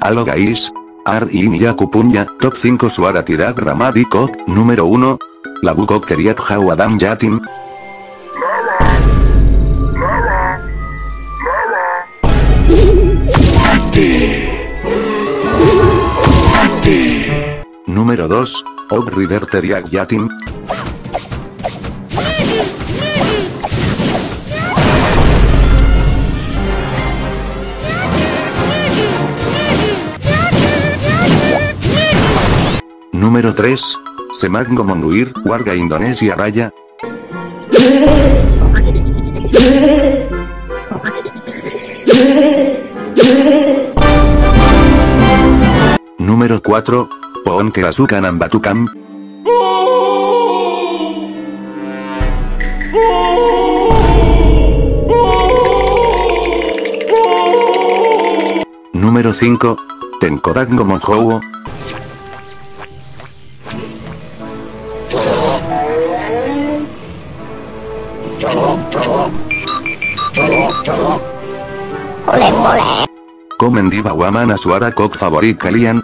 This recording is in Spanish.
Halo guys. Ar y Miyaku Punya, top 5 Suara Tirak Ramadiko, número 1. Labuko Keriat How Adam Yatim. Número 2. Outrider Teriak Yatim. Número 3. Semaggo Monguir, Warga Indonesia Raya. Número 4. Poon Kerasuka Nambatukam. Número 5. Tenkorango Monjouo. Komen diva wamana suara kok favorit kalian?